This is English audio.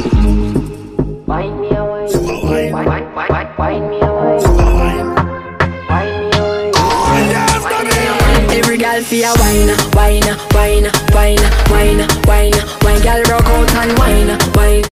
Wind Every girl feel wine, wine, wine, wine, wine, wine, wine. Girl broke out and wine, wine.